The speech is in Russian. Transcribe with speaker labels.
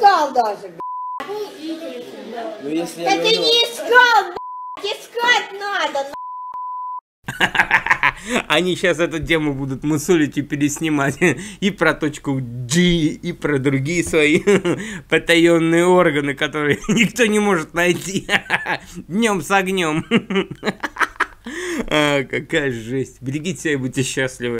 Speaker 1: искал даже, блядь.
Speaker 2: Ну если
Speaker 1: Да
Speaker 2: я
Speaker 1: ты
Speaker 2: говорю...
Speaker 1: не искал, блядь, искать надо, на-
Speaker 3: Они сейчас эту тему будут мусолить и переснимать. И про точку G, и про другие свои потаенные органы, которые никто не может найти. Днем с огнем. А, какая жесть. Берегите себя и будьте счастливы.